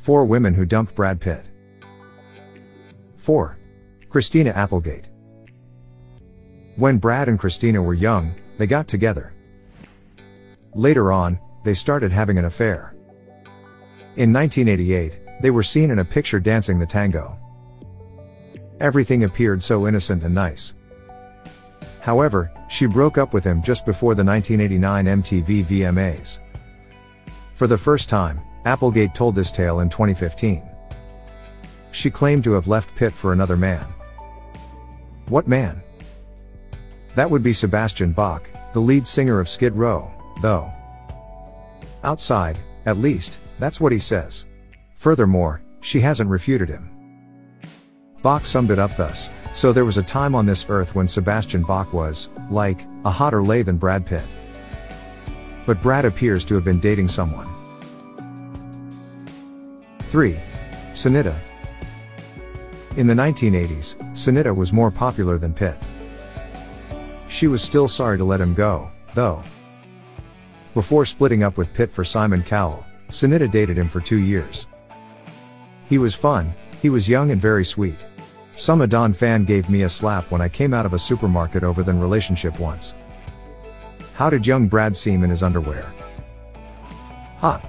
Four women who dumped Brad Pitt. 4. Christina Applegate. When Brad and Christina were young, they got together. Later on, they started having an affair. In 1988, they were seen in a picture dancing the tango. Everything appeared so innocent and nice. However, she broke up with him just before the 1989 MTV VMAs. For the first time, Applegate told this tale in 2015. She claimed to have left Pitt for another man. What man? That would be Sebastian Bach, the lead singer of Skid Row, though. Outside, at least, that's what he says. Furthermore, she hasn't refuted him. Bach summed it up thus So there was a time on this earth when Sebastian Bach was, like, a hotter lay than Brad Pitt. But Brad appears to have been dating someone. 3. Sinitta. In the 1980s, Sinitta was more popular than Pitt. She was still sorry to let him go, though. Before splitting up with Pitt for Simon Cowell, Sinitta dated him for two years. He was fun, he was young and very sweet. Some Adon fan gave me a slap when I came out of a supermarket over the relationship once. How did young Brad seem in his underwear? Hot.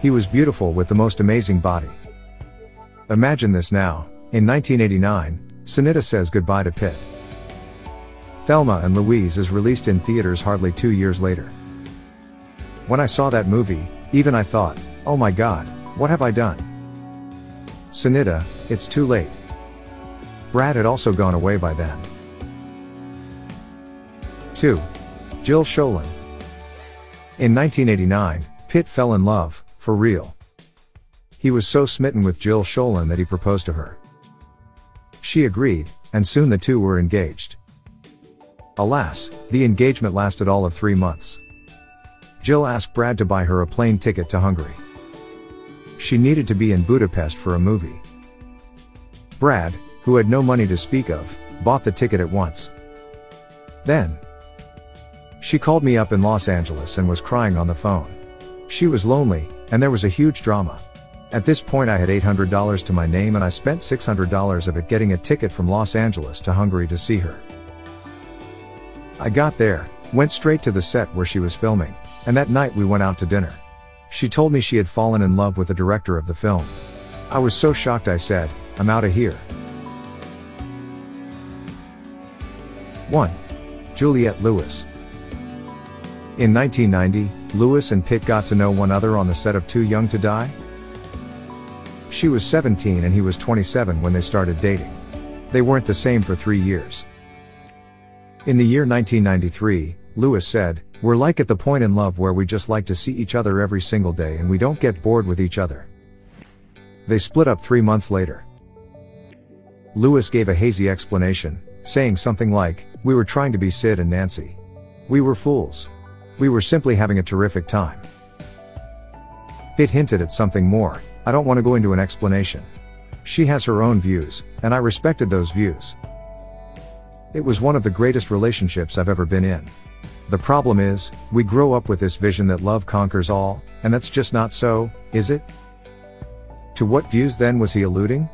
He was beautiful with the most amazing body. Imagine this now, in 1989, Sinitta says goodbye to Pitt. Thelma and Louise is released in theaters hardly two years later. When I saw that movie, even I thought, oh my god, what have I done? Sinitta, it's too late. Brad had also gone away by then. 2. Jill Schoelen. In 1989, Pitt fell in love, for real. He was so smitten with Jill Schoelen that he proposed to her. She agreed, and soon the two were engaged. Alas, the engagement lasted all of three months. Jill asked Brad to buy her a plane ticket to Hungary. She needed to be in Budapest for a movie. Brad, who had no money to speak of, bought the ticket at once. Then, she called me up in Los Angeles and was crying on the phone. She was lonely, and there was a huge drama. At this point I had $800 to my name and I spent $600 of it getting a ticket from Los Angeles to Hungary to see her. I got there, went straight to the set where she was filming, and that night we went out to dinner. She told me she had fallen in love with the director of the film. I was so shocked I said, I'm out of here. 1. Juliette Lewis. In 1990, Lewis and Pitt got to know one another on the set of Too Young to Die. She was 17 and he was 27 when they started dating. They weren't the same for three years. In the year 1993, Lewis said, We're like at the point in love where we just like to see each other every single day and we don't get bored with each other. They split up three months later. Lewis gave a hazy explanation, saying something like, We were trying to be Sid and Nancy. We were fools. We were simply having a terrific time. It hinted at something more, I don't want to go into an explanation. She has her own views, and I respected those views. It was one of the greatest relationships I've ever been in. The problem is, we grow up with this vision that love conquers all, and that's just not so, is it? To what views then was he alluding?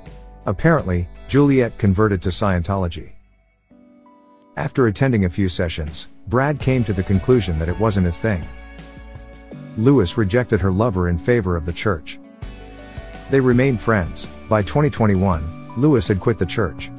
Apparently, Juliette converted to Scientology. After attending a few sessions, Brad came to the conclusion that it wasn't his thing. Lewis rejected her lover in favor of the church. They remained friends. By 2021, Lewis had quit the church.